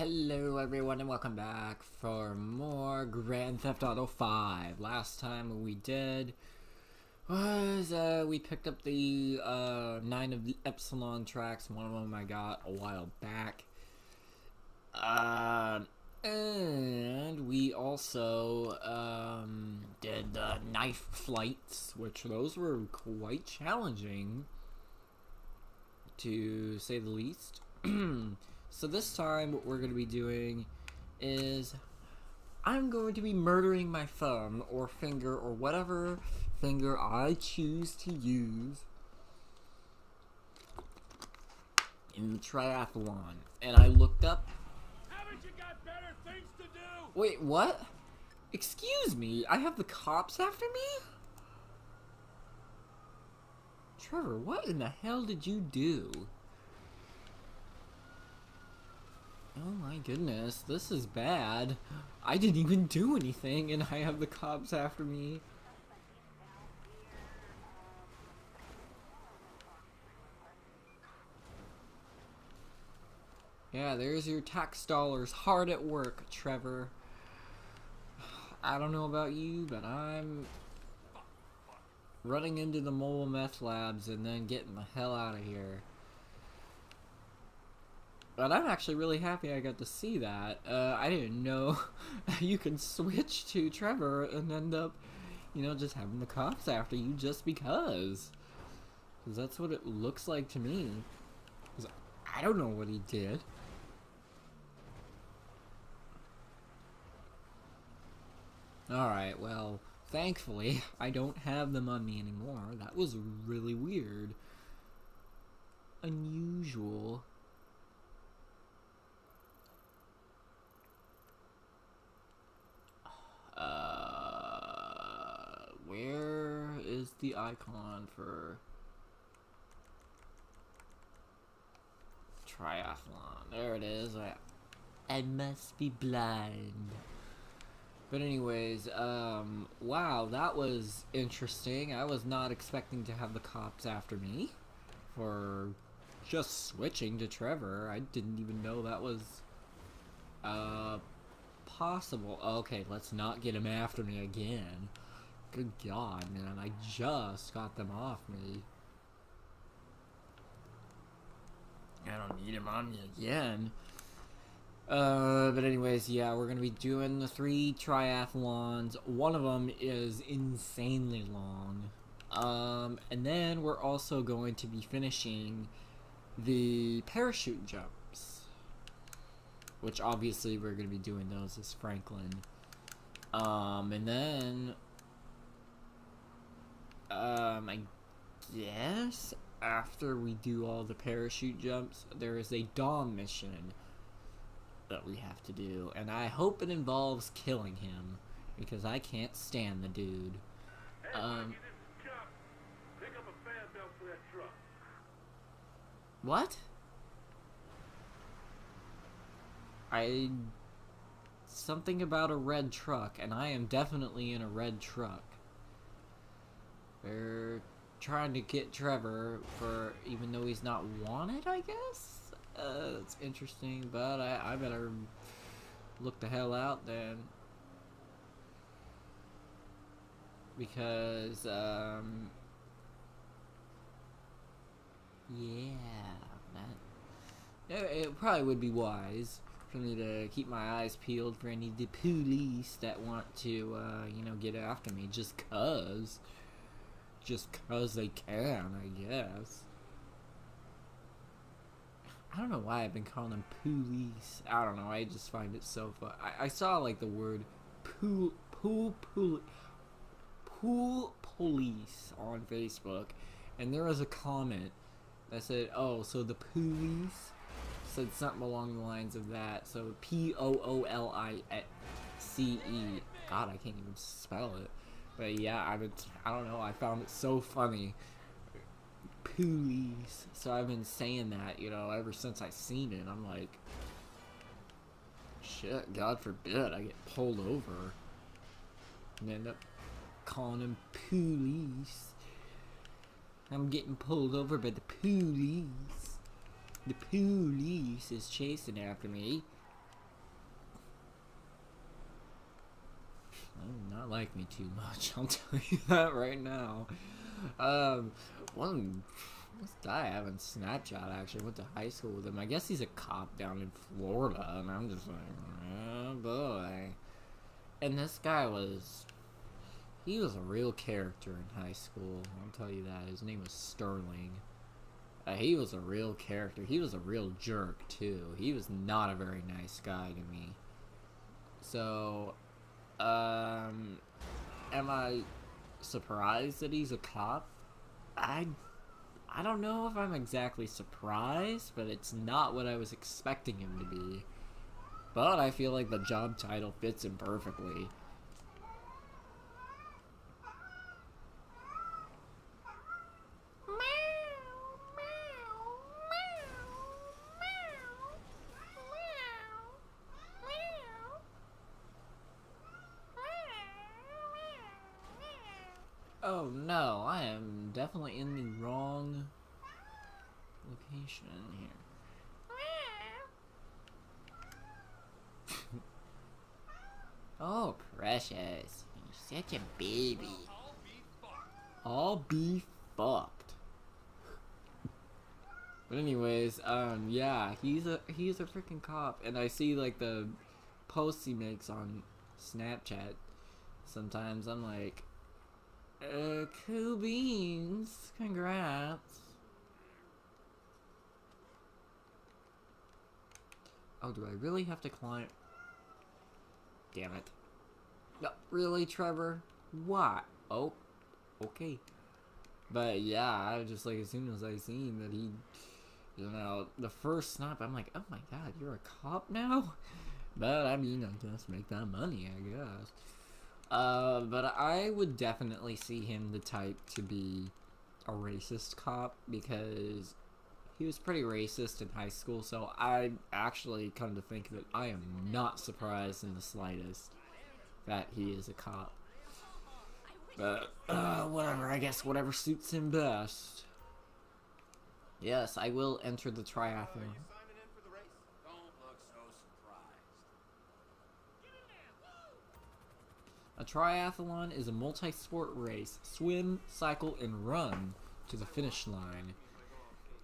Hello everyone and welcome back for more Grand Theft Auto 5. Last time we did was uh, we picked up the uh, 9 of the Epsilon tracts. One of them I got a while back. Uh, and we also um, did the knife flights, which those were quite challenging to say the least. so this time what we're going to be doing is I'm going to be murdering my thumb or finger or whatever finger I choose to use in the triathlon. And I looked up. Haven't you got better things to do? Wait, what? Excuse me, I have the cops after me? Trevor, what in the hell did you do? Oh my goodness, this is bad. I didn't even do anything and I have the cops after me. Yeah, there's your tax dollars hard at work, Trevor. I don't know about you, but I'm running into the mole meth labs and then getting the hell out of here. But I'm actually really happy I got to see that. Uh, I didn't know you can switch to Trevor and end up, you know, just having the cops after you just because. Because that's what it looks like to me. Because I don't know what he did. Alright, well, thankfully, I don't have them on me anymore. That was really weird. Unusual. Uh, where is the icon for triathlon? There it is. I, I must be blind. But anyways, um, wow, that was interesting. I was not expecting to have the cops after me for just switching to Trevor. I didn't even know that was, uh, possible. Okay, let's not get him after me again. Good God, man, I just got them off me. I don't need him on me again. Uh, but anyways, yeah, we're gonna be doing the three triathlons. One of them is insanely long. Um, and then we're also going to be finishing the parachute jumps. Which obviously we're gonna be doing those as Franklin. Um, and then, um, I guess after we do all the parachute jumps, there is a Dom mission that we have to do, and I hope it involves killing him because I can't stand the dude. Um, get in the truck. Pick up a fan belt for that truck. What? I something about a red truck, and I am definitely in a red truck. They're trying to get Trevor for even though he's not wanted, I guess. Uh, it's interesting, but I, I better look the hell out then. Because, um, yeah, it, it probably would be wise for to keep my eyes peeled for any the police that want to, uh, you know, get after me just cause. Just cause they can, I guess. I don't know why I've been calling them police. I don't know. I just find it so fun. I, I saw like the word pool pool pool pool police on Facebook, and there was a comment that said, "Oh, so the police said something along the lines of that." So P O O L I C E. God, I can't even spell it. But yeah, I would. I don't know. I found it so funny police. So I've been saying that, you know, ever since I seen it. I'm like, shit, God forbid I get pulled over and end up calling them police. I'm getting pulled over by the police. The police is chasing after me. I do not like me too much. I'll tell you that right now. Um, one this guy I haven't Snapchat actually went to high school with him. I guess he's a cop down in Florida, and I'm just like, oh boy. And this guy was, he was a real character in high school. I'll tell you that. His name was Sterling. Uh, he was a real character. He was a real jerk too. He was not a very nice guy to me. So, um, am I surprised that he's a cop? I I don't know if I'm exactly surprised, but it's not what I was expecting him to be. But I feel like the job title fits him perfectly. Oh no, I am definitely in the wrong location here. oh, precious. You're such a baby. I'll be fucked. But anyways, um, yeah, he's a he's a freaking cop, and I see like the posts he makes on Snapchat. Sometimes I'm like, uh, cool beans. Congrats. Oh, do I really have to climb? Damn it. No, really, Trevor? What? Oh, okay. But yeah, I just like, as soon as I seen that he, you know, the first snap, I'm like, oh my god, you're a cop now? But I mean, I just make that money, I guess. Uh, but I would definitely see him the type to be a racist cop because he was pretty racist in high school. So I actually come to think that I am not surprised in the slightest that he is a cop. But uh, whatever, I guess whatever suits him best. Yes, I will enter the triathlon. A triathlon is a multi-sport race, swim, cycle, and run to the finish line.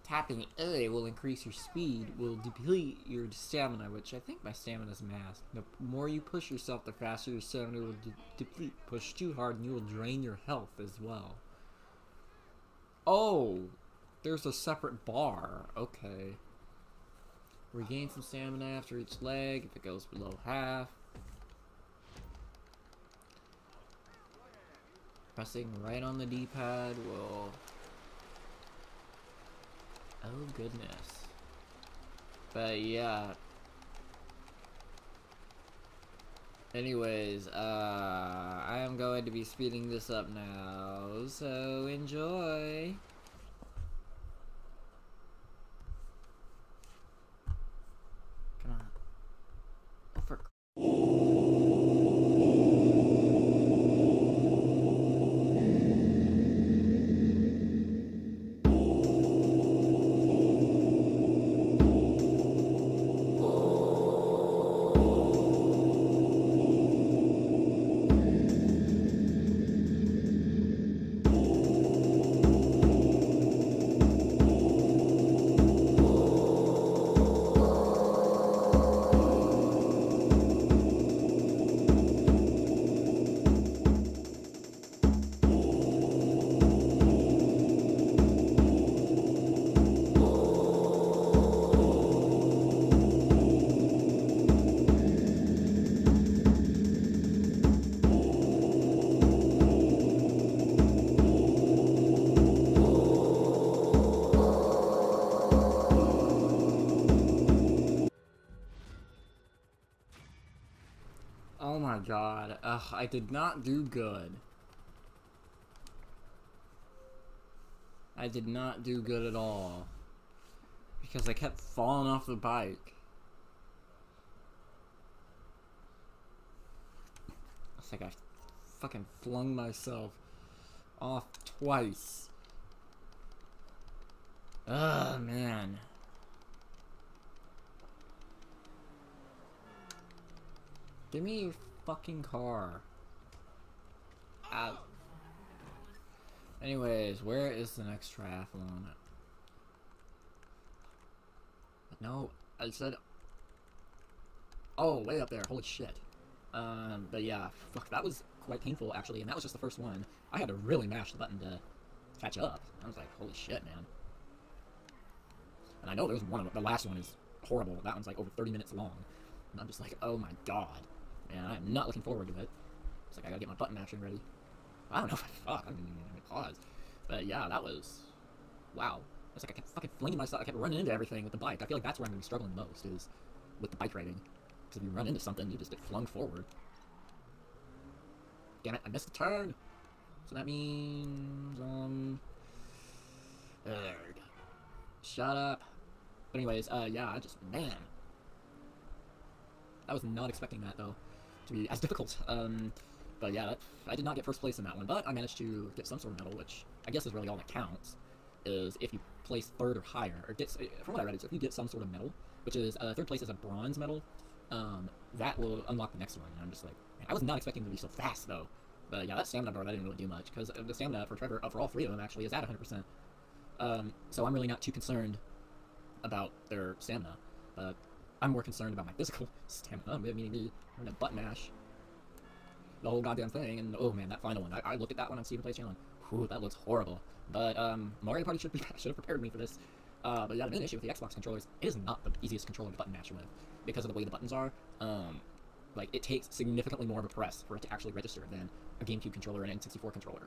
Tapping A will increase your speed, will deplete your stamina, which I think my stamina is masked. The more you push yourself, the faster your stamina will de deplete. Push too hard and you will drain your health as well. Oh, there's a separate bar. Okay. Regain some stamina after each leg if it goes below half. Pressing right on the D-pad will... Oh goodness. But yeah. Anyways, uh, I am going to be speeding this up now, so enjoy. God. Ugh, I did not do good. I did not do good at all. Because I kept falling off the bike. It's like I fucking flung myself off twice. Ugh, man. Give me fucking car. Ow. Anyways, where is the next triathlon? No, I said... Oh, way up there. Holy shit. Um, but yeah, fuck, that was quite painful, actually, and that was just the first one. I had to really mash the button to catch up. I was like, holy shit, man. And I know there's one of them. The last one is horrible. That one's like over 30 minutes long. And I'm just like, oh my god. Man, I'm not looking forward to it. It's like I gotta get my button mashing ready. I don't know if I fuck. I didn't even pause. But yeah, that was wow. It's like I kept fucking flinging myself. I kept running into everything with the bike. I feel like that's where I'm gonna be struggling most is with the bike riding. Because if you run into something, you just get flung forward. Damn it! I missed the turn. So that means um. Shut up. But anyways, uh, yeah, I just man. I was not expecting that though, to be as difficult. Um, but yeah, I did not get first place in that one, but I managed to get some sort of medal, which I guess is really all that counts. Is if you place third or higher, or get from what I read, it's if you get some sort of medal, which is uh, third place is a bronze medal. Um, that will unlock the next one. And I'm just like, man, I was not expecting to be so fast though. But yeah, that stamina bar that didn't really do much because the stamina for Trevor, uh, for all three of them actually, is at 100%. Um, so I'm really not too concerned about their stamina, but I'm more concerned about my physical stamina, meaning me having to butt mash. The whole goddamn thing, and oh man, that final one, I, I looked at that one on Steven Plays Challenge, whew, that looks horrible, but um, Mario Party should, be, should have prepared me for this, uh, but yeah, the main issue with the Xbox controllers, it is not the easiest controller to button mash with, because of the way the buttons are, um, like, it takes significantly more of a press for it to actually register than a GameCube controller and an N64 controller.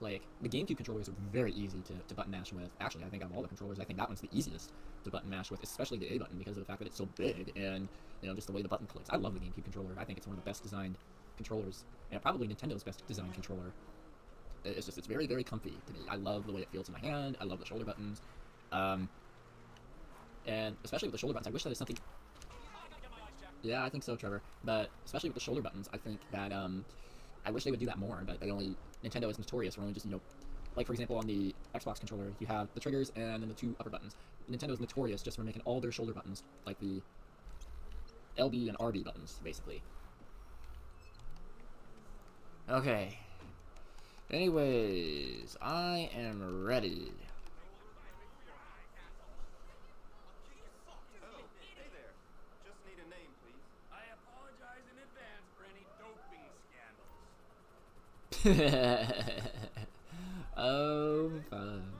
Like, the GameCube controllers are very easy to, to button mash with. Actually, I think of all the controllers, I think that one's the easiest to button mash with, especially the A button because of the fact that it's so big and, you know, just the way the button clicks. I love the GameCube controller. I think it's one of the best designed controllers, and probably Nintendo's best designed controller. It's just, it's very, very comfy to me. I love the way it feels in my hand. I love the shoulder buttons. Um, and especially with the shoulder buttons, I wish that is something... Yeah, I think so, Trevor. But especially with the shoulder buttons, I think that, um, I wish they would do that more, but they only Nintendo is notorious for only just you know, like for example on the Xbox controller you have the triggers and then the two upper buttons. Nintendo is notorious just for making all their shoulder buttons like the LB and RB buttons basically. Okay. Anyways, I am ready. Oh, hey there. Just need a name, please. I apologize in advance for any doping scandals. oh, fun.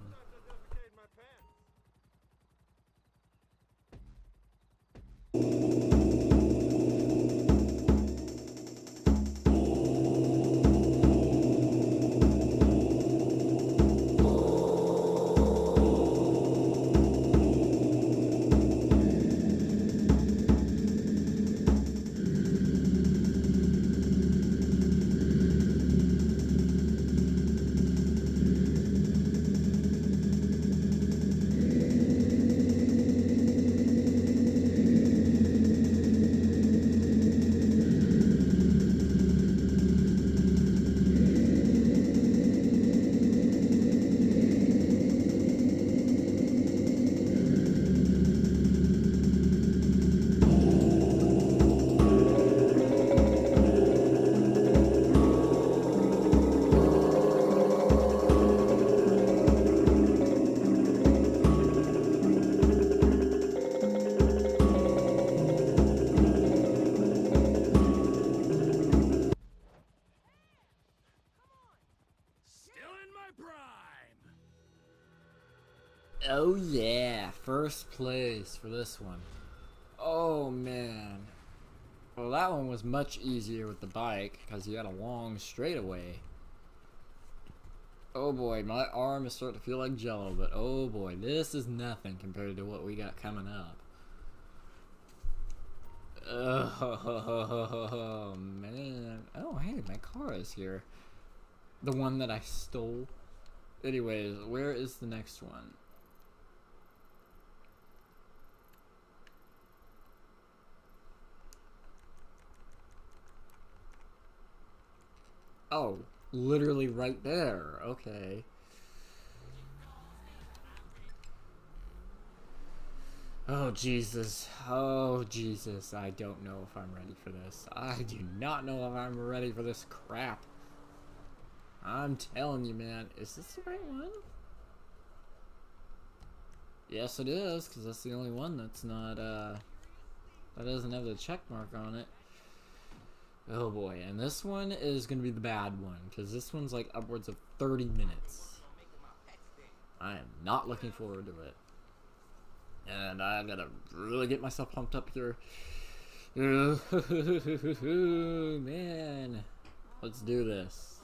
Oh yeah, first place for this one. Oh man. Well, that one was much easier with the bike because you had a long straightaway. Oh boy, my arm is starting to feel like jello, but oh boy, this is nothing compared to what we got coming up. Oh man. Oh hey, my car is here. The one that I stole. Anyways, where is the next one? Oh, literally right there. Okay. Oh, Jesus. Oh, Jesus. I don't know if I'm ready for this. I do not know if I'm ready for this crap. I'm telling you, man. Is this the right one? Yes, it is, because that's the only one that's not, uh, that doesn't have the check mark on it. Oh boy, and this one is going to be the bad one, because this one's like upwards of 30 minutes. I am not looking forward to it. And I gotta really get myself pumped up here. Man, let's do this.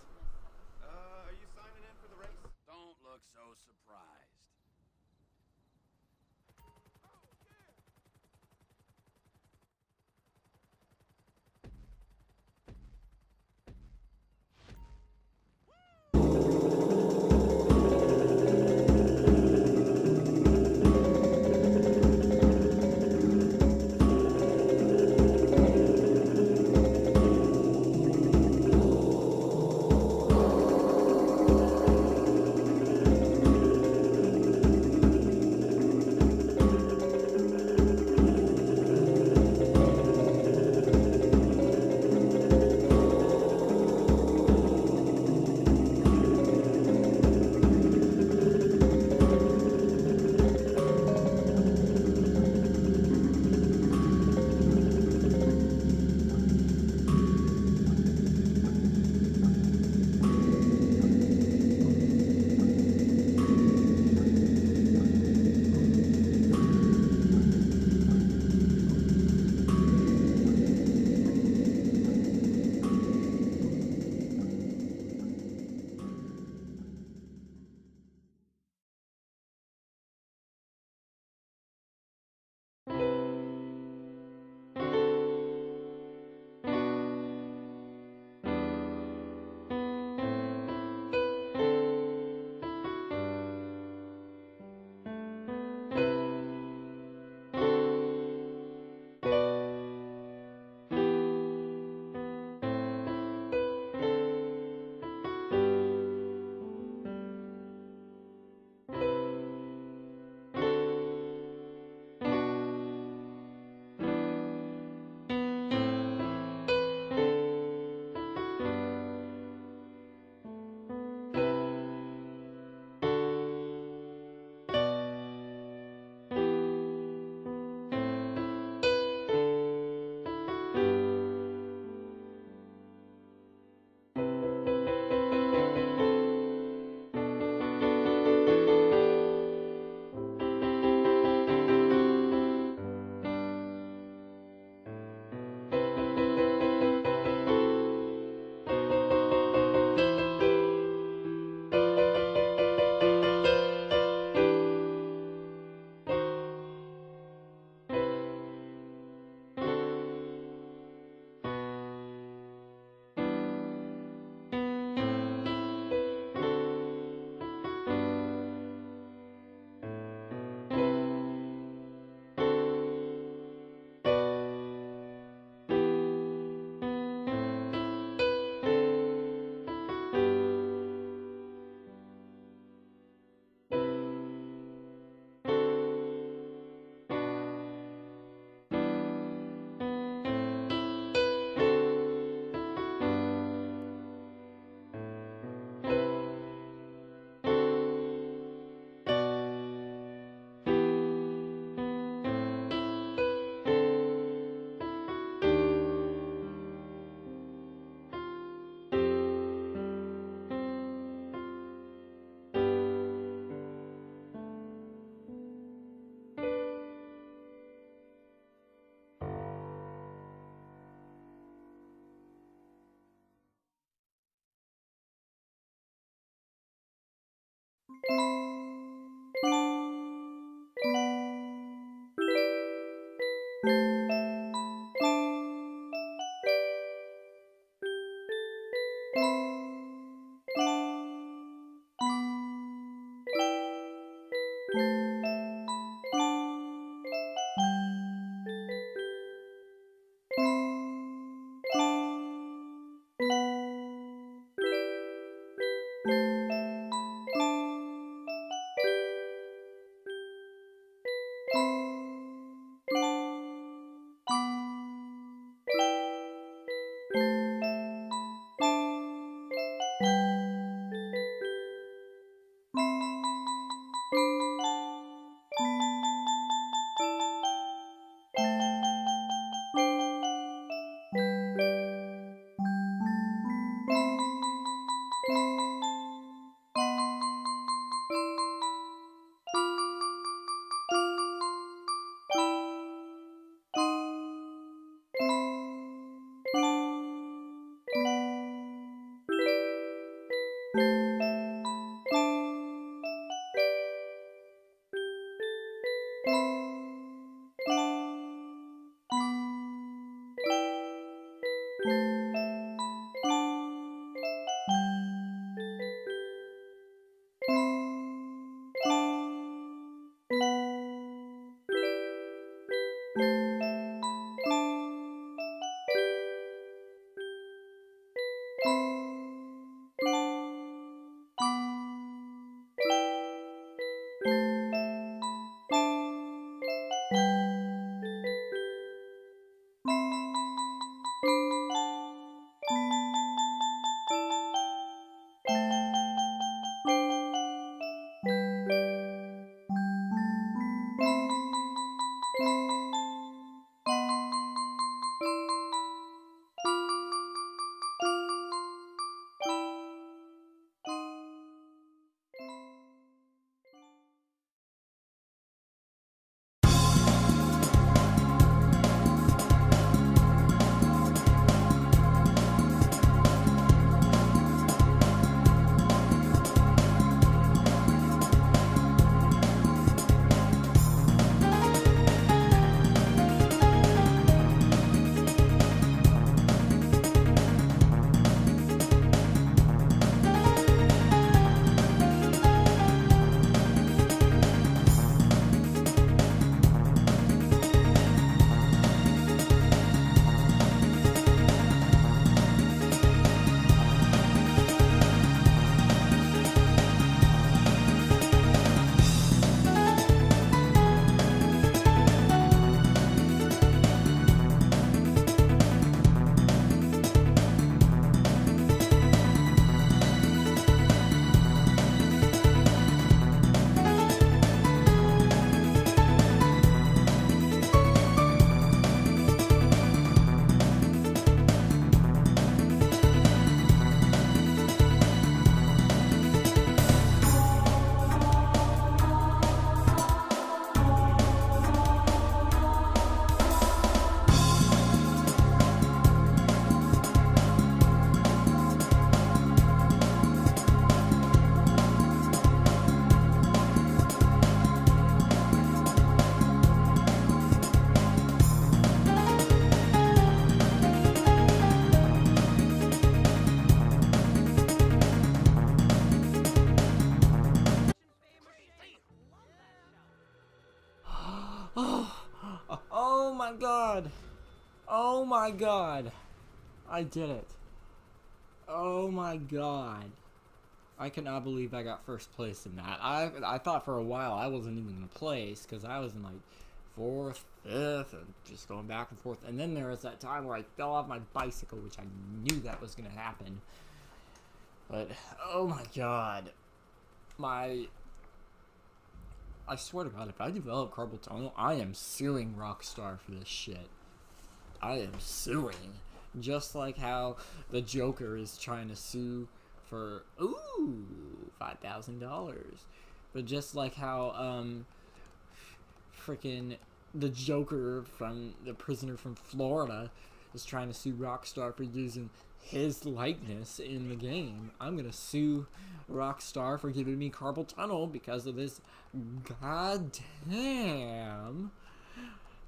Oh my god! I did it. Oh my god. I cannot believe I got first place in that. I I thought for a while I wasn't even gonna place because I was in like fourth, fifth, and just going back and forth. And then there was that time where I fell off my bicycle, which I knew that was gonna happen. But oh my god, my I swear to God, if I develop carpal tunnel, I am suing Rockstar for this shit. I am suing. Just like how the Joker is trying to sue for ooh five thousand dollars. But just like how um freaking the Joker from the prisoner from Florida is trying to sue Rockstar for using his likeness in the game. I'm gonna sue Rockstar for giving me carpal tunnel because of this goddamn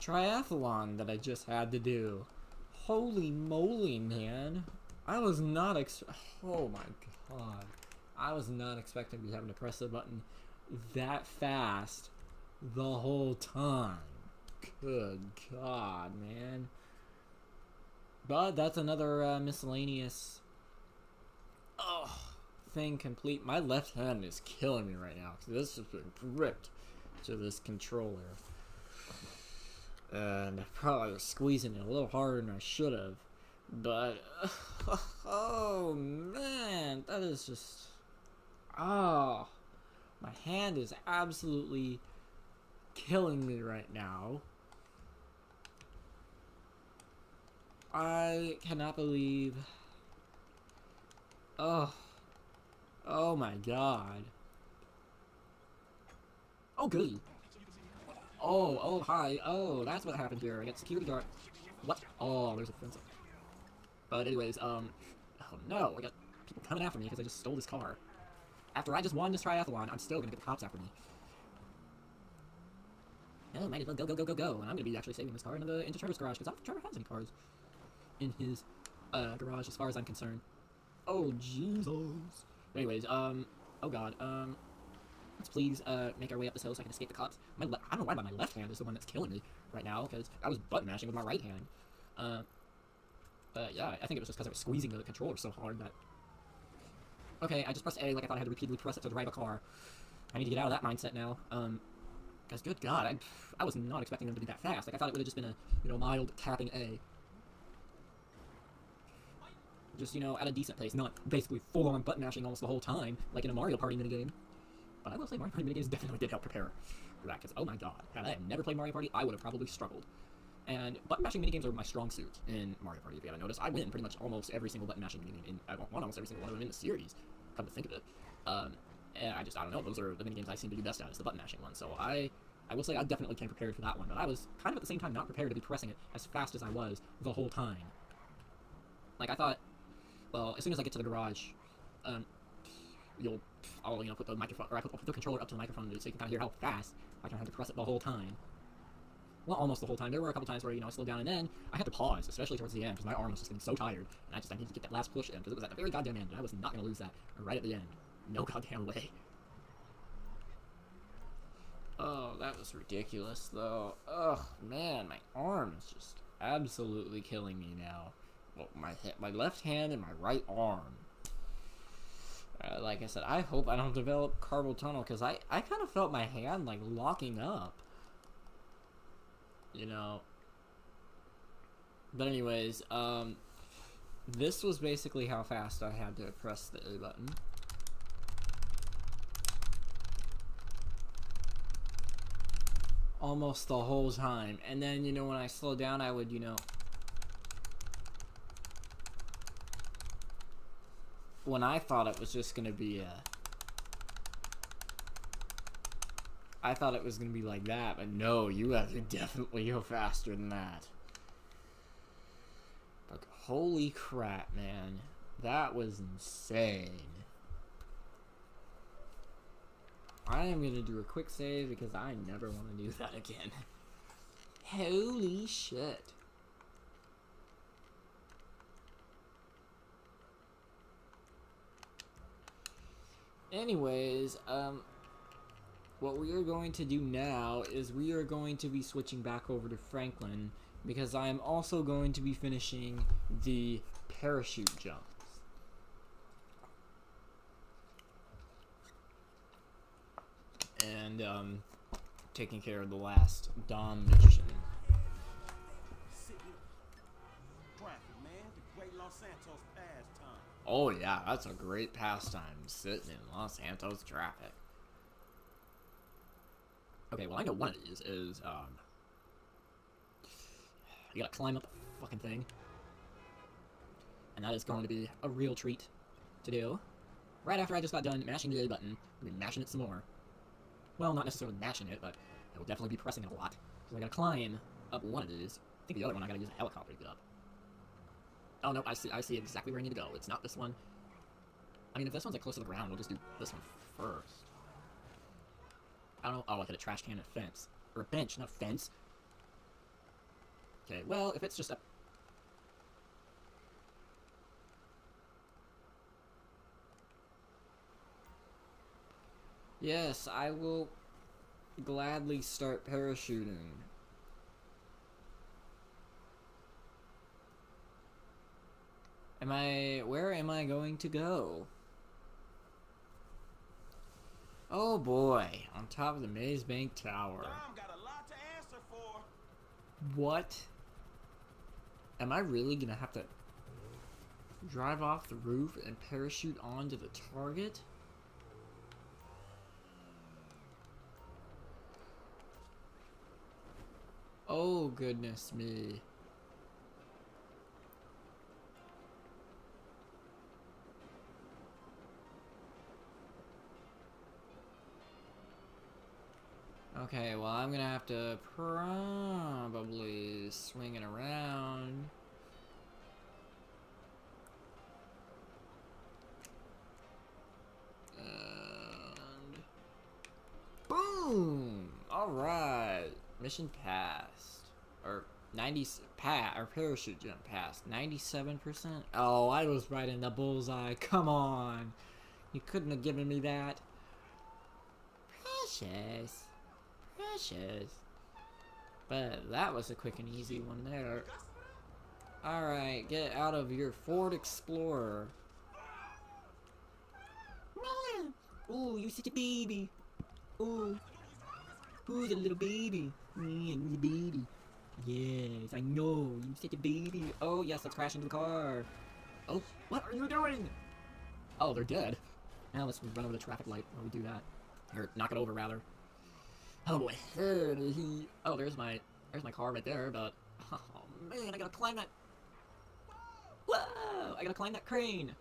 triathlon that I just had to do. Holy moly, man. I was not ex- Oh my god. I was not expecting to be having to press the button that fast the whole time. Good god, man. But that's another uh, miscellaneous oh, thing complete. My left hand is killing me right now this has been gripped to this controller. And probably was squeezing it a little harder than I should have. But, oh man, that is just. Oh. My hand is absolutely killing me right now. I cannot believe. Oh. Oh my god. Oh, good. Oh, oh, hi. Oh, that's what happened here. I got security guard. What? Oh, there's a fence. But anyways, um, oh no, I got people coming after me because I just stole this car. After I just won this triathlon, I'm still gonna get the cops after me. Oh, might as well go, go, go, go, go. And I'm gonna be actually saving this car into, the, into Trevor's garage because I don't think Trevor has any cars in his uh, garage as far as I'm concerned. Oh, Jesus. Anyways, um, oh god, um, let's please uh, make our way up this hill so I can escape the cops. My I don't know why, but my left hand is the one that's killing me right now because I was button mashing with my right hand. Uh, but yeah, I think it was just because I was squeezing the controller so hard that. Okay, I just pressed A like I thought I had to repeatedly press it to drive a car. I need to get out of that mindset now. Um, because good God, I, I was not expecting them to be that fast. Like I thought it would have just been a you know mild tapping A. Just you know at a decent pace, not basically full on button mashing almost the whole time like in a Mario Party minigame. But I will say Mario Party minigames definitely did help prepare for that. Because oh my God, had I never played Mario Party, I would have probably struggled. And button mashing minigames are my strong suit in Mario Party. If you haven't noticed, I win pretty much almost every single button mashing minigame. In, I won almost every single one of them in the series. Come to think of it, um, and I just I don't know. Those are the minigames I seem to do best at. Is the button mashing one. So I I will say I definitely came prepared for that one. But I was kind of at the same time not prepared to be pressing it as fast as I was the whole time. Like I thought, well, as soon as I get to the garage, um, you'll I'll you know put the microphone or I put, the controller up to the microphone so you can kind of hear how fast I can have to press it the whole time well, almost the whole time. There were a couple times where, you know, I slowed down, and then I had to pause, especially towards the end, because my arm was just getting so tired, and I just, I needed to get that last push in, because it was at the very goddamn end, and I was not going to lose that right at the end. No goddamn way. Oh, that was ridiculous, though. Ugh, man, my arm is just absolutely killing me now. Well, my my left hand and my right arm. Uh, like I said, I hope I don't develop carpal tunnel, because I, I kind of felt my hand, like, locking up you know. But anyways, um, this was basically how fast I had to press the A button. Almost the whole time. And then, you know, when I slowed down, I would, you know... When I thought it was just gonna be a... I thought it was to be like that, but no, you have to definitely go faster than that. But holy crap, man. That was insane. I am to do a quick save because I never want to do that again. Holy shit. Anyways, um, what we are going to do now is we are going to be switching back over to Franklin because I am also going to be finishing the parachute jumps. And um, taking care of the last Dom mission. Traffic, man. The great Los Santos. Oh yeah, that's a great pastime, sitting in Los Santos traffic. Okay, well I know one of these is um, you gotta climb up the fucking thing, and that is going to be a real treat to do. Right after I just got done mashing the A button, I'll be mashing it some more. Well, not necessarily mashing it, but I will definitely be pressing it a lot. Because I gotta climb up one of these. I think the other one I gotta use a helicopter to get up. Oh no, I see. I see exactly where I need to go. It's not this one. I mean, if this one's like close to the ground, we'll just do this one first. I don't know. Oh, I hit a trash can and a fence or a bench, not a fence. Okay, well, if it's just a Yes, I will gladly start parachuting. Am I... Where am I going to go? Oh boy, on top of the Maze Bank Tower. Dom got a lot to answer for. What? Am I really gonna have to drive off the roof and parachute onto the target? Oh goodness me. Okay, well I'm gonna have to probably swing it around. And boom! Alright. Mission passed. Or 90 pat or parachute jump passed. 97%. Oh, I was right in the bullseye. Come on. You couldn't have given me that. Precious. Precious. But that was a quick and easy one there. Alright, get out of your Ford Explorer. Ooh, you such a baby. Ooh. Ooh, the little baby. The baby. Yes, I know. You such a baby. Oh, yes, let's crash into the car. Oh, what are you doing? Oh, they're dead. Now let's run over the traffic light while we do that. Or knock it over, rather. Oh. Uh, he- Oh, there's my there's my car right there, but oh man, I gotta climb that. Whoa! I gotta climb that crane.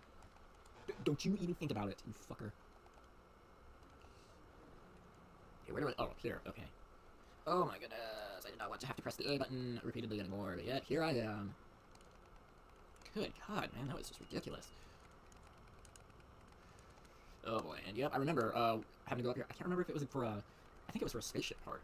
D- don't you even think about it, you fucker. Okay, where do I? Oh, here. Okay. Oh my goodness! I did not want to have to press the A button repeatedly anymore, but yet here I am. Good God, man, that was just ridiculous. Oh boy, and yep, I remember uh, having to go up here. I can't remember if it was for a, I think it was for a spaceship part.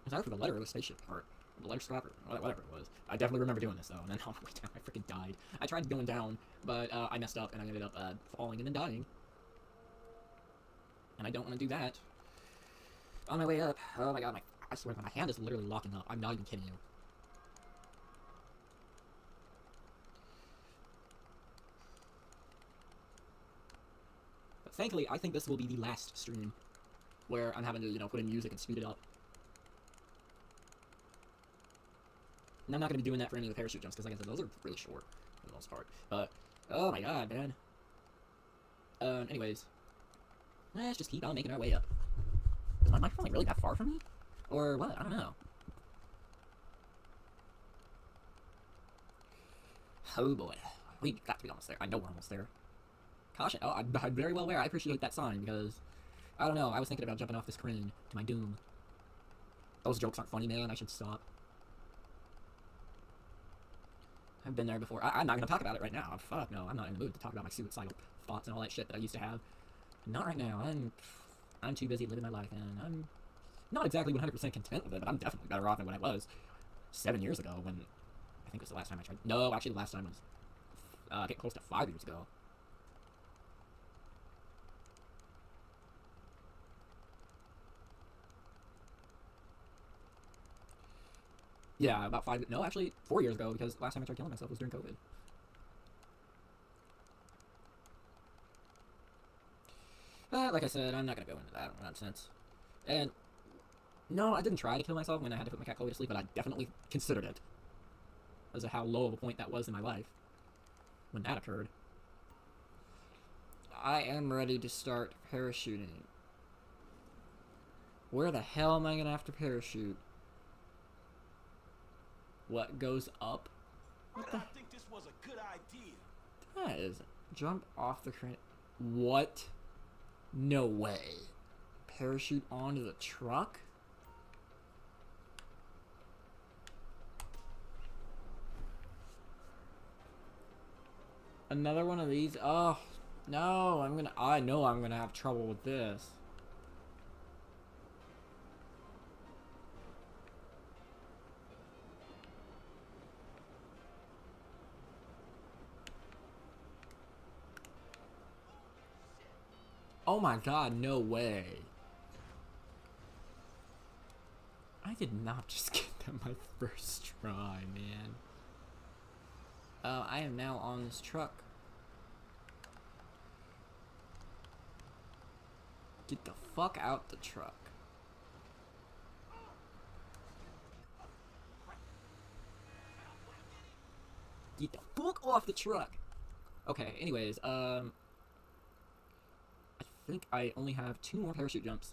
It was either for the letter or the spaceship part. The letter wha- whatever it was. I definitely remember doing this though, and then on the way down, I freaking died. I tried going down, but uh, I messed up and I ended up uh, falling and then dying. And I don't want to do that. On my way up, oh my god, my, I swear my hand is literally locking up. I'm not even kidding you. But thankfully, I think this will be the last stream where I'm having to, you know, put in music and speed it up. And I'm not going to be doing that for any of the parachute jumps, because like I said, those are really short, for the most part. But, oh my god, man. Um, anyways. Let's just keep on making our way up. Is my microphone like really that far from me? Or what? I don't know. Oh boy. We got to be almost there. I know we're almost there. Caution. Oh, I'm, I'm very well aware. I appreciate that sign because, I don't know, I was thinking about jumping off this crane to my doom. Those jokes aren't funny, man. I should stop. I've been there before. I, I'm not gonna talk about it right now. Fuck no, I'm not in the mood to talk about my suicidal thoughts and all that shit that I used to have. Not right now. I'm, I'm too busy living my life, and I'm not exactly 100% content with it, but I'm definitely better off than what I was seven years ago when I think it was the last time I tried. No, actually, the last time was uh, getting close to five years ago. Yeah, about five. No, actually, four years ago because last time I tried killing myself was during COVID. But like I said, I'm not gonna go into that nonsense. And no, I didn't try to kill myself when I had to put my cat Chloe to sleep, but I definitely considered it. As to how low of a point that was in my life when that occurred. I am ready to start parachuting. Where the hell am I gonna have to parachute? What goes up? What the? I think this was a good idea. That is jump off the crane. What? No way. Parachute onto the truck? Another one of these? Oh, no, I'm gonna, I know I'm gonna have trouble with this. Oh my god, no way. I did not just get that my first try, man. Uh, I am now on this truck. Get the fuck out the truck. Get the fuck off the truck. Okay, anyways, um, think I only have two more parachute jumps.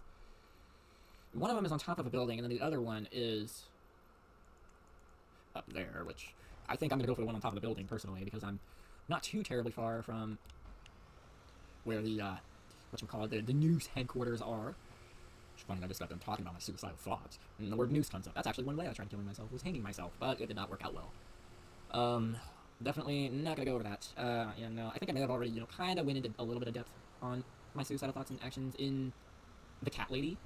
One of them is on top of a building, and then the other one is up there, which I think I'm gonna go for the one on top of the building personally because I'm not too terribly far from where the uh, what you call it, the, the Noose headquarters are. It's funny, I just got done talking about my suicidal thoughts, and the word noose comes up. That's actually one way I tried killing myself was hanging myself, but it did not work out well. Um, definitely not gonna go over that. Uh, you know, I think I may have already, you know, kind of went into a little bit of depth on my suicidal thoughts and actions in the Cat Lady.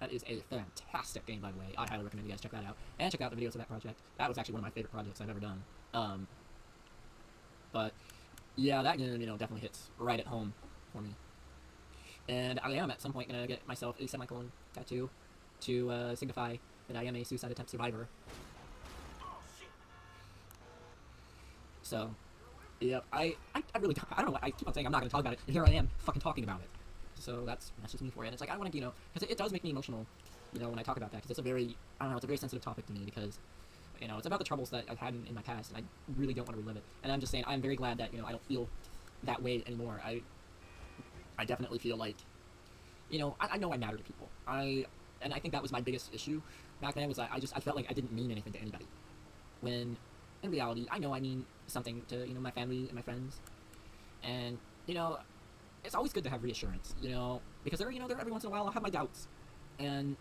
That is a fantastic game, by the way. I highly recommend you guys check that out. And check out the videos of that project. That was actually one of my favorite projects I've ever done. Um, but, yeah, that game, you know, definitely hits right at home for me. And I am, at some point, going to get myself a semicolon tattoo to uh, signify that I am a suicide attempt survivor. So, yep, I, I, I really, I don't know, I keep on saying I'm not going to talk about it, and here I am, fucking talking about it. So that's that's just me for you. And it's like I want to, you know, because it, it, does make me emotional, you know, when I talk about that. Because it's a very, I don't know, it's a very sensitive topic to me because, you know, it's about the troubles that I've had in, in, my past, and I really don't want to relive it. And I'm just saying, I'm very glad that you know I don't feel that way anymore. I, I definitely feel like, you know, I, I know I matter to people. I, and I think that was my biggest issue back then was I, I just I felt like I didn't mean anything to anybody. When in reality, I know I mean something to you know my family and my friends, and you know it's always good to have reassurance, you know, because there, you know, there every once in a while I'll have my doubts, and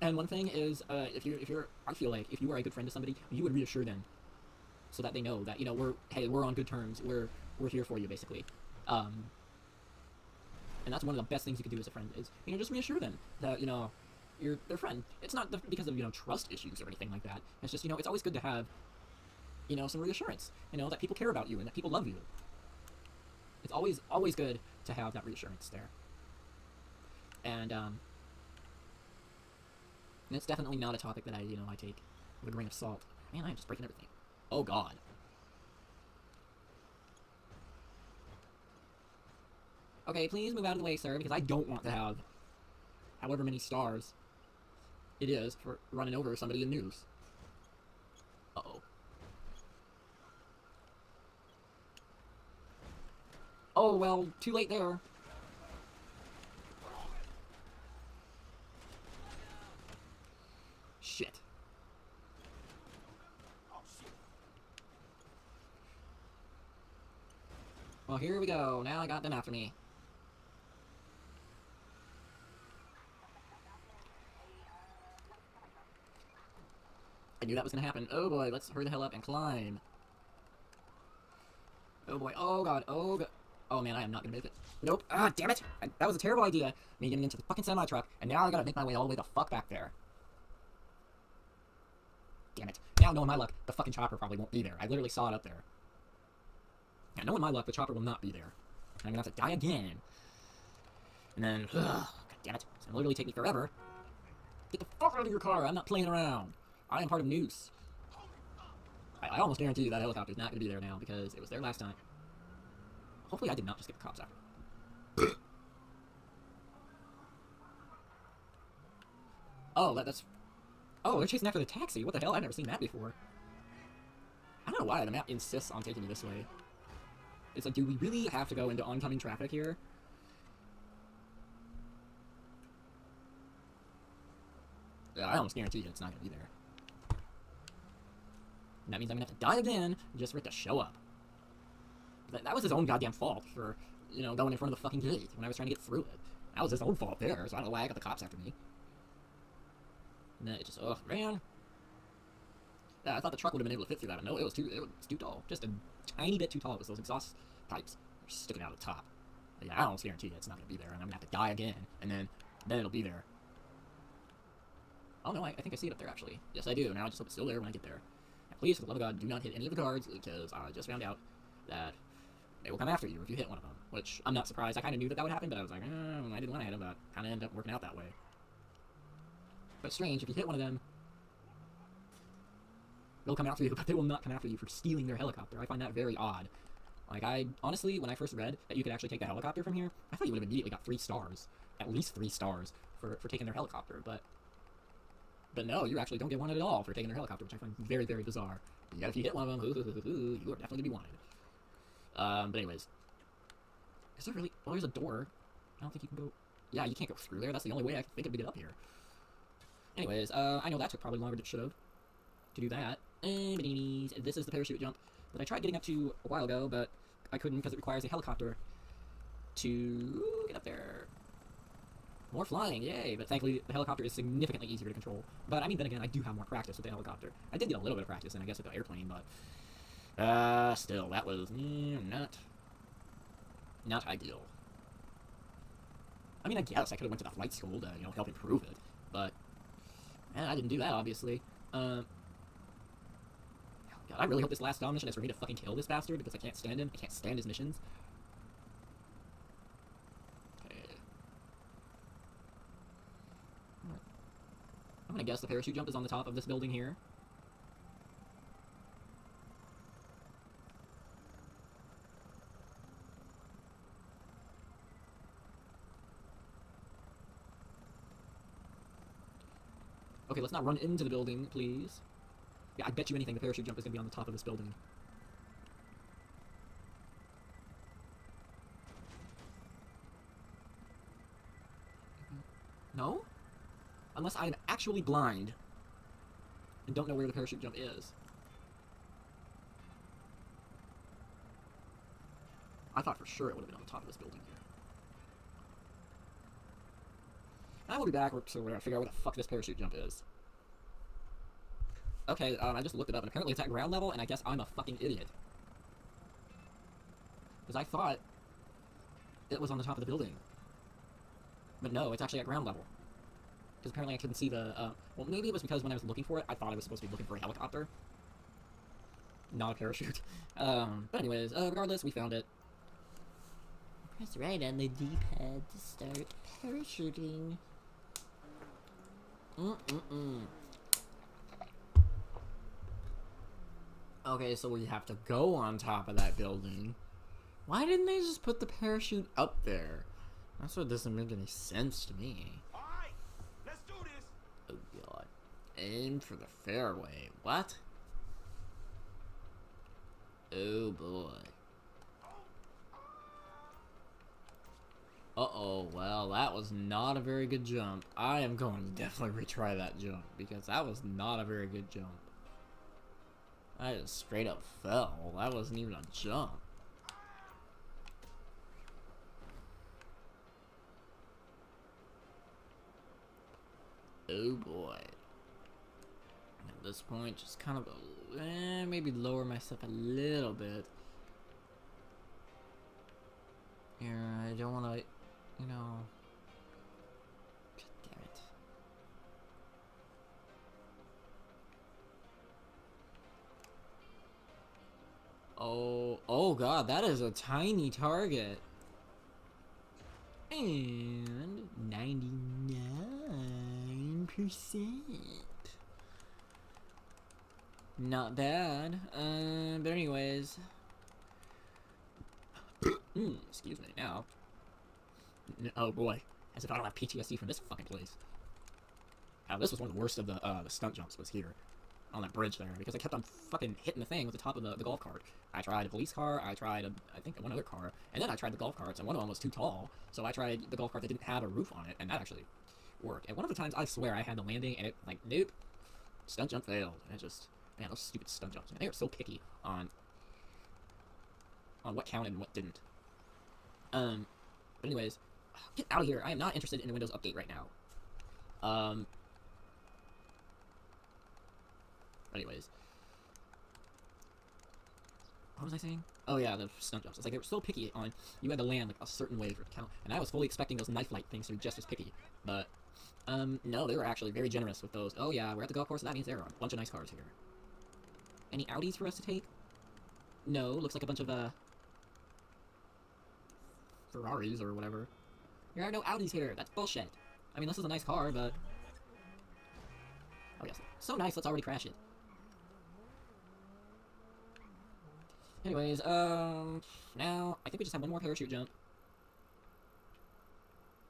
and one thing is, uh, if you're if you're, I feel like if you are a good friend to somebody, you would reassure them, so that they know that you know we're hey we're on good terms, we're we're here for you basically, um, and that's one of the best things you can do as a friend is you know just reassure them that you know you're their friend. It's not because of you know trust issues or anything like that. It's just you know it's always good to have you know some reassurance, you know that people care about you and that people love you. It's always always good to have that reassurance there. And um, and it's definitely not a topic that I you know I take with a grain of salt. Man, I'm just breaking everything. Oh God. Okay, please move out of the way, sir, because I don't want to have however many stars it is for running over somebody in the Noose. Uh-oh. Oh, well, too late there. Shit. Well, here we go. Now I got them after me. I knew that was gonna happen. Oh boy, let's hurry the hell up and climb. Oh boy, oh god, oh god. Oh man, I am not gonna make it. Nope. Ah, damn it! I, that was a terrible idea. Me getting into the fucking semi truck, and now I gotta make my way all the way the fuck back there. Damn it. Now, knowing my luck, the fucking chopper probably won't be there. I literally saw it up there. Now, knowing my luck, the chopper will not be there. I'm gonna have to die again. And then, ugh, god damn it. It's gonna literally take me forever. Get the fuck out of your car, I'm not playing around. I am part of Noose. I, I almost guarantee you that helicopter's not to be there now because it was there last time. Hopefully I did not just get the cops after. oh, that, that's... Oh, they're chasing after the taxi. What the hell? I've never seen that before. I don't know why the map insists on taking me this way. It's like, do we really have to go into oncoming traffic here? Yeah, I almost guarantee you it's not going to be there. And that means I'm going to have to die again just for it to show up. That, that was his own goddamn fault for, you know, going in front of the fucking gate when I was trying to get through it. That was his own fault there, so I don't know why I got the cops after me. And then it just, oh, man. Yeah, I thought the truck would have been able to fit through that, no, it was too, it was too tall. Just a tiny bit too tall. It was those exhaust pipes sticking out of the top. But yeah, I almost guarantee you it's not going to be there, and I'm going to have to die again, and then, then it'll be there. Oh no, I, I think I see it up there actually. Yes, I do. Now I just hope it's still there when I get there. Please, for the love of God, do not hit any of the guards because I just found out that they will come after you if you hit one of them. Which I'm not surprised. I kind of knew that that would happen, but I was like, eh, I didn't want to hit them, but kind of ended up working out that way. But strange, if you hit one of them, they'll come after you, but they will not come after you for stealing their helicopter. I find that very odd. Like, I, honestly, when I first read that you could actually take the helicopter from here, I thought you would have immediately got three stars. At least three stars for, for taking their helicopter, but but no, you actually don't get one at all for taking their helicopter, which I find very, very bizarre. Yeah, if you hit one of them, you are definitely to be wanted. Um, but anyways. Is there really... Oh, there's a door. I don't think you can go... Yeah, you can't go through there. That's the only way I can think of to get up here. Anyways, uh, I know that took probably longer than it should have. To do that. And this is the parachute jump that I tried getting up to a while ago, but I couldn't because it requires a helicopter to get up there. More flying, yay! But thankfully, the helicopter is significantly easier to control. But I mean, then again, I do have more practice with the helicopter. I did get a little bit of practice, and I guess with the airplane, but uh, still, that was mm, not not ideal. I mean, I guess I could have went to the flight school to you know help improve it, but man, I didn't do that obviously. Um, God, I really hope this last Dom mission is for me to fucking kill this bastard because I can't stand him. I can't stand his missions. I'm gonna guess the parachute jump is on the top of this building here. Okay, let's not run into the building, please. Yeah, I bet you anything the parachute jump is gonna be on the top of this building. No? Unless I am actually blind and don't know where the parachute jump is. I thought for sure it would have been on the top of this building here. I will be back so we're gonna figure out where the fuck this parachute jump is. Okay, um, I just looked it up, and apparently it's at ground level, and I guess I'm a fucking idiot. Because I thought it was on the top of the building. But no, it's actually at ground level. Because apparently I couldn't see the, uh, well, maybe it was because when I was looking for it, I thought I was supposed to be looking for a helicopter. Not a parachute. Um, but anyways, uh, regardless, we found it. Press right on the D-pad to start parachuting. Mm-mm-mm. Okay, so we have to go on top of that building. Why didn't they just put the parachute up there? That's what doesn't make any sense to me. Alright, let's do this. Oh god. Aim for the fairway. What? Oh boy. Uh-oh, well, that was not a very good jump. I am going to definitely retry that jump, because that was not a very good jump. I just straight up fell. That wasn't even a jump. Oh boy. At this point, just kind of, eh, maybe lower myself a little bit. Here, I don't want to, you know. God damn it. Oh, oh god, that is a tiny target. And 99%. Not bad. Uh, but anyways. mm, excuse me. Now. Oh boy, as if I don't have PTSD from this fucking place. Now this was one of the worst of the uh, the stunt jumps was here, on that bridge there, because I kept on fucking hitting the thing with the top of the, the golf cart. I tried a police car, I tried a, I think one other car, and then I tried the golf carts, and one of them was too tall, so I tried the golf cart that didn't have a roof on it, and that actually worked. And one of the times I swear I had the landing, and it like nope, stunt jump failed, and it just man those stupid stunt jumps. Man, they are so picky on on what counted and what didn't. Um, but anyways, get out of here. I am not interested in a Windows update right now. Um. Anyways. What was I saying? Oh yeah, the stunt jumps. It's like they were so picky on you had to land like a certain way for it to count, and I was fully expecting those knife flight things to be just as picky, but um, no, they were actually very generous with those. Oh yeah, we're at the golf course, so that means there are a bunch of nice cars here. Any Audis for us to take? No, looks like a bunch of uh Ferraris or whatever. There are no Audis here. That's bullshit. I mean, this is a nice car, but oh yes, so nice. Let's already crash it. Anyways, um, now I think we just have one more parachute jump.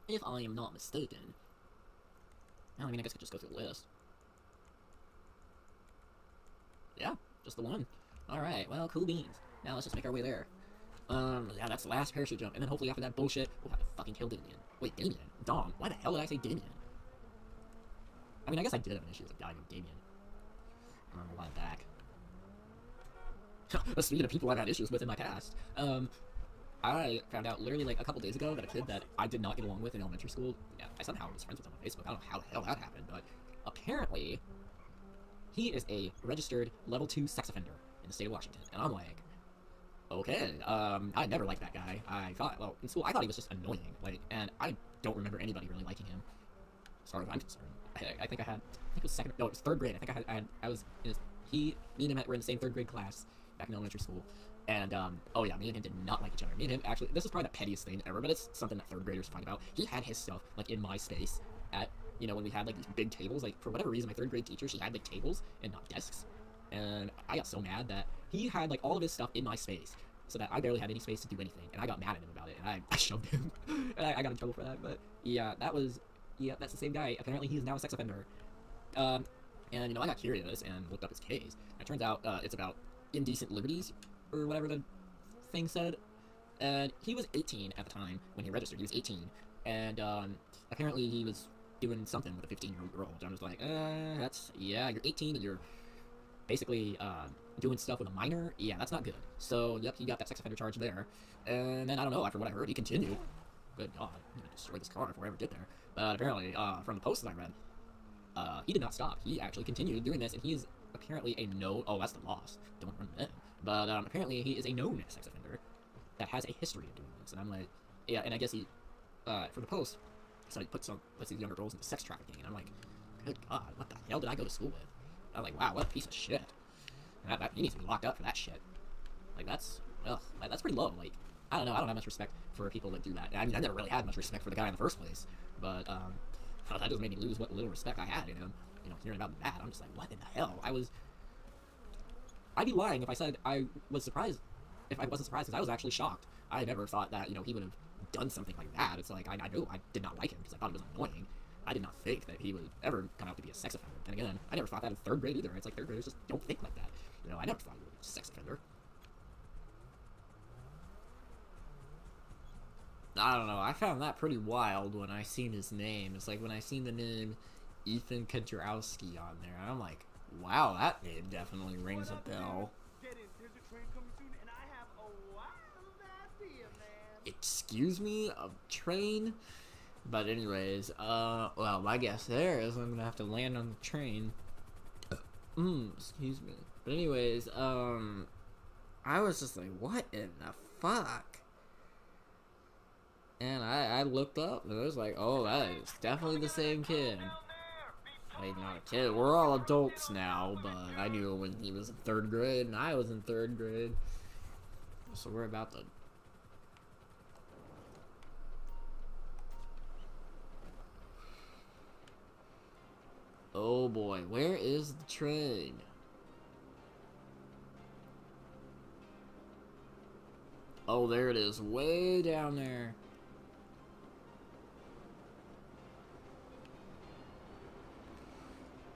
If I am not mistaken. Well, I mean, I guess I could just go through the list. Yeah, just the one. Alright, well, cool beans. Now let's just make our way there. Um, yeah, that's the last parachute jump, and then hopefully after that bullshit, we'll have to fucking kill Damien. Wait, Damien? Dom. Why the hell did I say Damien? I mean, I guess I did have an issue with a guy named Damien. Don't know why back. Speaking of people I've had issues with in my past, um, I found out literally like a couple days ago that a kid that I did not get along with in elementary school, yeah, I somehow was friends with him on Facebook. I don't know how the hell that happened, but apparently he is a registered level 2 sex offender in the state of Washington. And I'm like, okay, um, I never liked that guy. I thought, well, in school, I thought he was just annoying, like, and I don't remember anybody really liking him, as I'm concerned. I, I think I had, I think it was second, no, it was third grade. I think I had, I, had, I was, he, me and him were in the same third grade class back in elementary school. And, um, oh yeah, me and him did not like each other. Me and him, actually, this is probably the pettiest thing ever, but it's something that third graders find about. He had his stuff, like, in my space at, you know, when we had, like, these big tables. Like, for whatever reason, my third grade teacher, she had, like, tables and not desks. And I got so mad that he had, like, all of his stuff in my space. So that I barely had any space to do anything. And I got mad at him about it. And I, I shoved him. and I, I got in trouble for that. But, yeah, that was, yeah, that's the same guy. Apparently, he's now a sex offender. Um, and, you know, I got curious and looked up his case. It turns out, uh, it's about indecent liberties, or whatever the thing said. And he was 18 at the time when he registered. He was 18, and um, apparently he was doing something with a 15-year-old girl. And I was like, uh, that's yeah, you're 18 and you're basically uh, doing stuff with a minor. Yeah, that's not good. So yep, he got that sex offender charge there. And then I don't know. After what I heard, he continued. Good God, I'm gonna destroy this car before I ever get there. But apparently, uh, from the posts I read, uh, he did not stop. He actually continued doing this, and he's apparently a no. Oh, that's the loss. Don't run them. But um, apparently he is a known sex offender that has a history of doing this. And I'm like, yeah. And I guess he, uh, for the post, so he puts some puts these younger girls into sex trafficking. And I'm like, good God, what the hell did I go to school with? I'm like, wow, what a piece of shit. That, that, he needs to be locked up for that shit. Like that's, ugh, that's pretty low. Like, I don't know. I don't have much respect for people that do that. I mean, I never really had much respect for the guy in the first place. But um, that just made me lose what little respect I had in him. You know, hearing about that, I'm just like, what in the hell? I was. I'd be lying if I said I was surprised. If I wasn't surprised, because I was actually shocked. I never thought that you know he would have done something like that. It's like I, I knew I did not like him because I thought it was annoying. I did not think that he would ever come out to be a sex offender. And again, I never thought that in third grade either. It's like third graders just don't think like that. You know, I never thought he was a sex offender. I don't know. I found that pretty wild when I seen his name. It's like when I seen the name Ethan Kudrowski on there. I'm like, wow, that name definitely rings a bell. Get in. There's a train coming soon, and I have a wild idea, man. Excuse me, a train? But anyways, uh, well, my guess there is I'm gonna have to land on the train. Mm, excuse me. But anyways, um, I was just like, what in the fuck? And I, I looked up and I was like, oh, that is definitely the same kid. Like, not a kid. We're all adults now, but I knew when he was in third grade and I was in third grade. So we're about to. Oh boy, where is the train? Oh, there it is, way down there.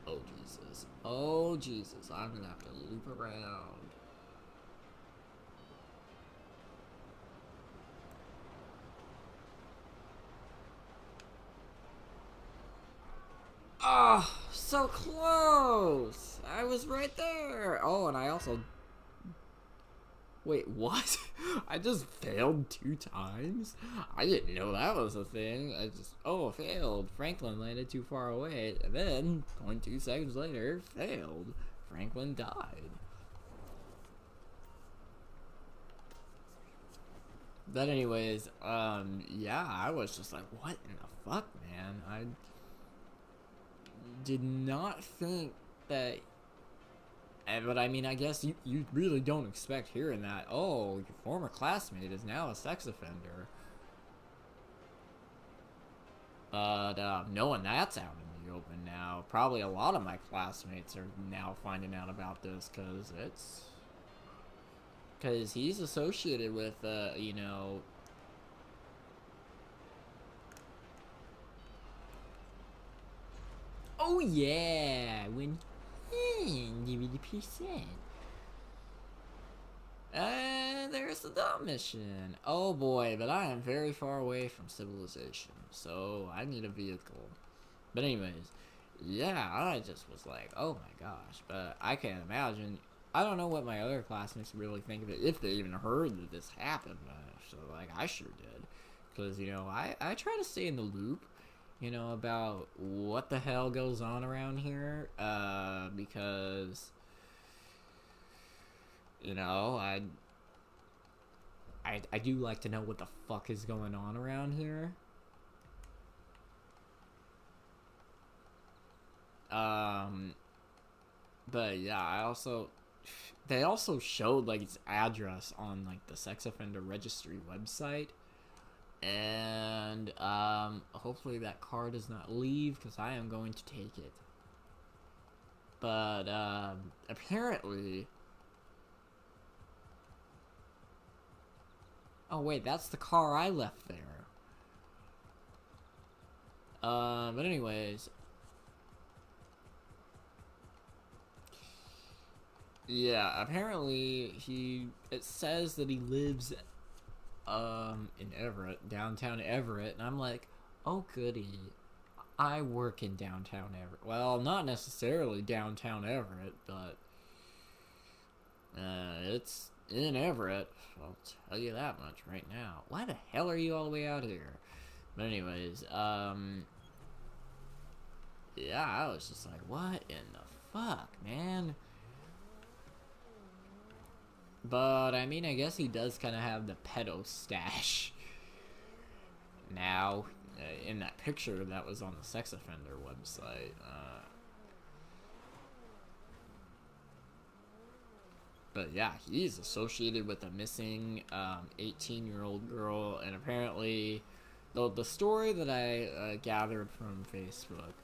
Oh Jesus, oh Jesus, I'm gonna have to loop around. Oh, so close! I was right there! Oh, and I also Wait, what? I just failed two times? I didn't know that was a thing. I just, oh, failed. Franklin landed too far away. And then, 0.2 seconds later, failed. Franklin died. But anyways, um, yeah, I was just like, what in the fuck, man? I did not think that and, but I mean, I guess you, you really don't expect hearing that. Oh, your former classmate is now a sex offender. But uh, knowing that's out in the open now, probably a lot of my classmates are now finding out about this because it's because he's associated with, uh, you know. Oh yeah, when give me the percent. And there's the Dom mission. Oh boy, but I am very far away from civilization, so I need a vehicle. But anyways, yeah, I just was like, oh my gosh, but I can't imagine. I don't know what my other classmates really think of it, if they even heard that this happened. So, like, I sure did. Because, you know, I, I try to stay in the loop you know, about what the hell goes on around here, uh, because, you know, I, I, I do like to know what the fuck is going on around here. Um, but yeah, I also, they also showed like its address on like the sex offender registry website and um, hopefully that car does not leave because I am going to take it. But um, apparently, oh wait, that's the car I left there. Uh, but anyways, yeah, apparently he it says that he lives um in Everett, downtown Everett, and I'm like, oh goody, I work in downtown Everett. Well, not necessarily downtown Everett, but uh, it's in Everett. I'll tell you that much right now. Why the hell are you all the way out here? But anyways, um, yeah, I was just like, what in the fuck, man? But, I mean, I guess he does kind of have the pedo stash. Now, uh, in that picture that was on the sex offender website. Uh, but yeah, he's associated with a missing 18 um, year old girl, and apparently, the, the story that I uh, gathered from Facebook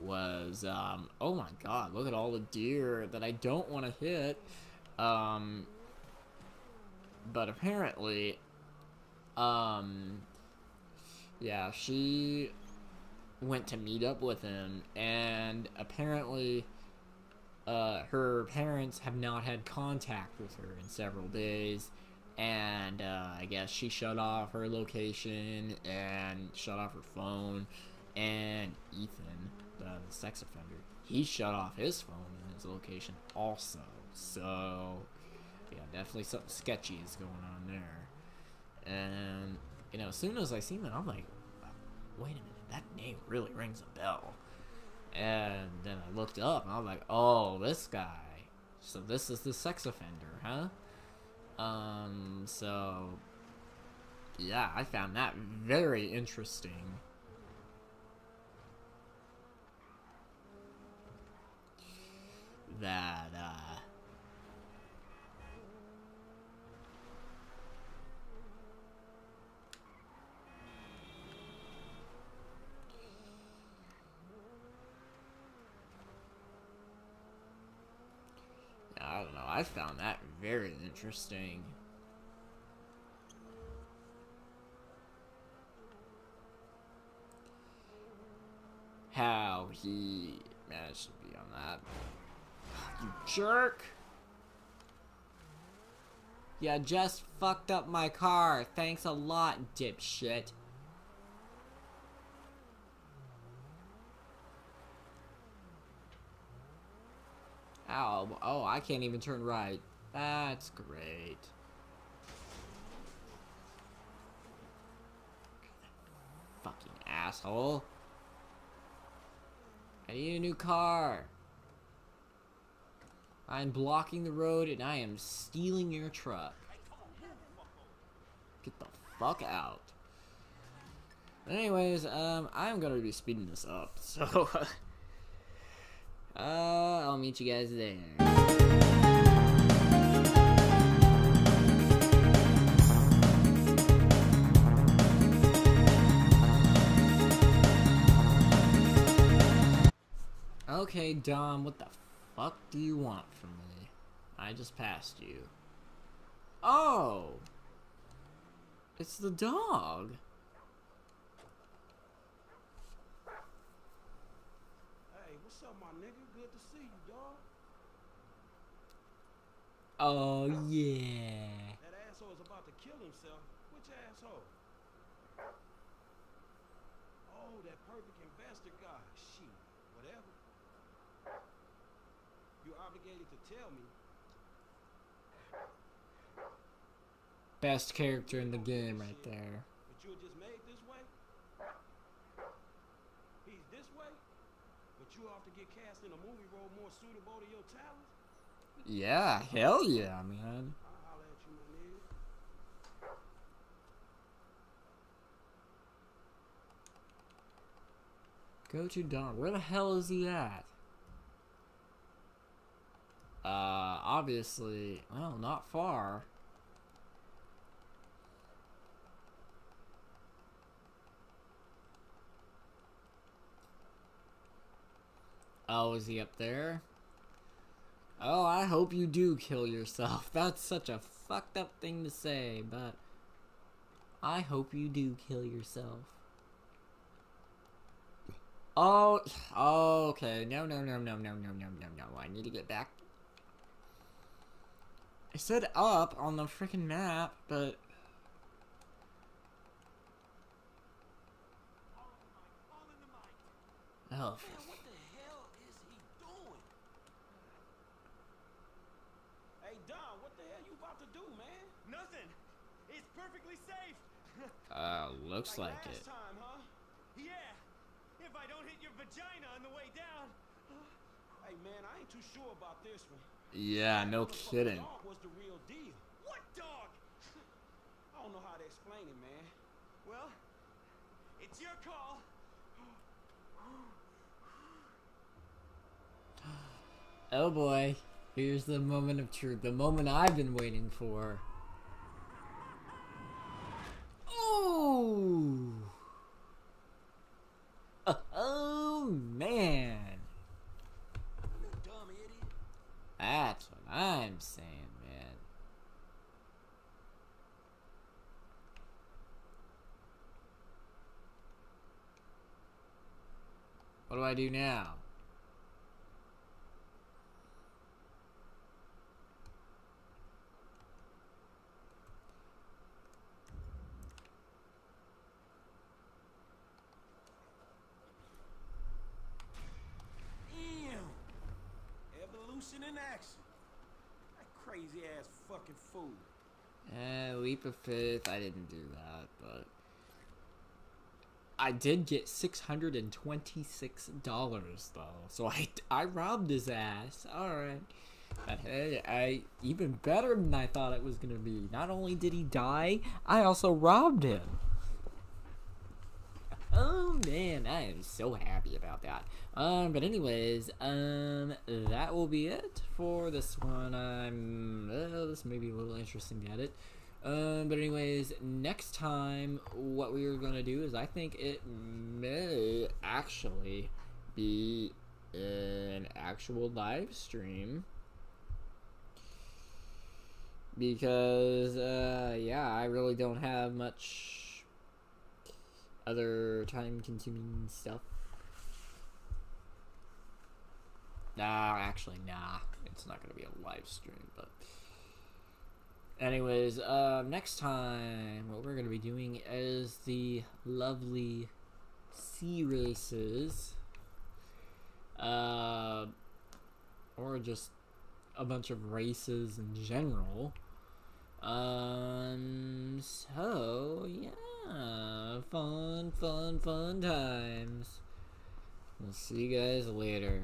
was um, oh my god, look at all the deer that I don't want to hit. Um, but apparently, um, yeah, she went to meet up with him, and apparently, uh, her parents have not had contact with her in several days, and uh, I guess she shut off her location and shut off her phone, and Ethan, the, sex offender, he shut off his phone and his location also. So yeah, definitely something sketchy is going on there. And, you know, as soon as I seen that, I'm like, wait a minute, that name really rings a bell. And then I looked up and I was like, oh, this guy. So this is the sex offender, huh? Um, so, yeah, I found that very interesting. That, uh, I don't know. I found that very interesting. How he managed to be on that. You jerk! Yeah, just fucked up my car. Thanks a lot, dipshit. Ow. Oh, I can't even turn right. That's great. Fucking asshole. I need a new car. I'm blocking the road and I am stealing your truck. Get the fuck out. Anyways, um, I'm gonna be speeding this up, so uh, I'll meet you guys there. Okay, Dom, what the fuck do you want from me? I just passed you. Oh! It's the dog. Hey, what's up, my nigga? Good to see you, dog. Oh, yeah. That asshole is about to kill himself. Which asshole? Oh, that perfect investor guy. Shit, whatever. You're obligated to tell me. Best character in the oh, game right there. But you're just made this way? He's this way? But you have to get cast in a movie role more suitable to your? Yeah, hell yeah, man. Go to Dom. Where the hell is he at? Uh, obviously, well, not far. Oh, is he up there? Oh, I hope you do kill yourself. That's such a fucked up thing to say, but I hope you do kill yourself. Oh, oh, okay. No, no, no, no, no, no, no, no, no. I need to get back. I said up on the freaking map, but. Oh, Man, what the hell is he doing? Hey, Dom, what the hell you about to do, man? Nothing. It's perfectly safe. Uh, looks like last it. time, huh? Yeah. If I don't hit your vagina on the way down. Hey, man, I ain't too sure about this one. Yeah, no kidding. Dog was the real deal. What dog? I don't know how to explain it, man. Well, it's your call. Oh boy. Here's the moment of truth. The moment I've been waiting for. Oh, oh man. That's what I'm saying, man. What do I do now? Damn. Evolution in action. That crazy ass fucking fool. Eh, leap of faith. I didn't do that, but I did get six hundred and twenty-six dollars though. So I I robbed his ass. All right, but hey, I even better than I thought it was gonna be. Not only did he die, I also robbed him. Oh man, I am so happy about that. Um, but anyways, um, that will be it for this one. I'm uh, this may be a little interesting to edit. Um, but anyways, next time what we are gonna do is I think it may actually be an actual live stream because uh, yeah, I really don't have much other time consuming stuff Nah, actually, nah. It's not gonna be a live stream, but. Anyways, uh, next time, what we're gonna be doing is the lovely sea races. Uh, or just a bunch of races in general. Um, so, yeah, fun, fun, fun times. We'll see you guys later.